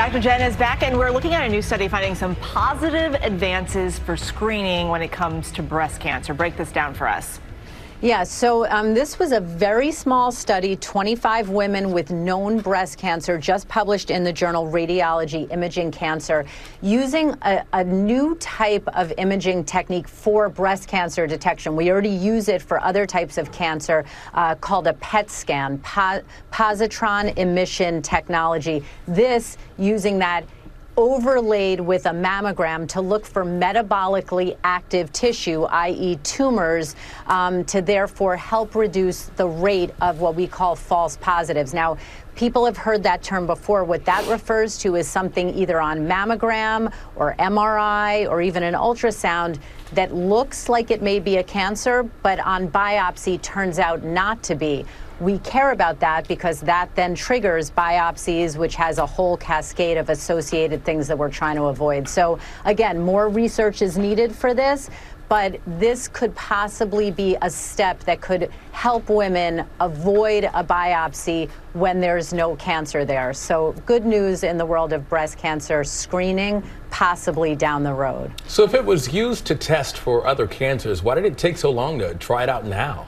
Dr. Jen is back, and we're looking at a new study finding some positive advances for screening when it comes to breast cancer. Break this down for us. Yeah, so um, this was a very small study 25 women with known breast cancer, just published in the journal Radiology Imaging Cancer, using a, a, new type of imaging technique for breast cancer detection. We already use it for other types of cancer uh, called a PET scan, po positron emission technology. This using that overlaid with a mammogram to look for metabolically active tissue, i.e., tumors, um, to therefore help reduce the rate of what we call false positives. Now, people have heard that term before. What that refers to is something either on mammogram or MRI or even an ultrasound that looks like it may be a cancer, but on biopsy turns out not to be. We care about that because that then triggers biopsies, which has a whole cascade of associated things that we're trying to avoid. So, again, more research is needed for this, but this could possibly be a step that could help women avoid a biopsy when there's no cancer there. So, good news in the world of breast cancer screening, possibly down the road. So, if it was used to test for other cancers, why did it take so long to try it out now?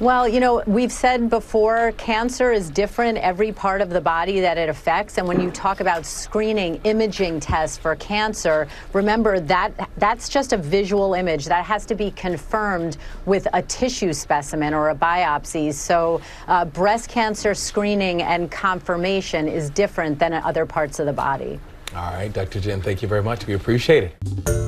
Well, you know, we've said before, cancer is different every part of the body that it affects. And when you talk about screening imaging tests for cancer, remember that that's just a visual image. That has to be confirmed with a tissue specimen or a biopsy. So uh, breast cancer screening and confirmation is different than other parts of the body. All right, Dr. Jen, thank you very much. We appreciate it.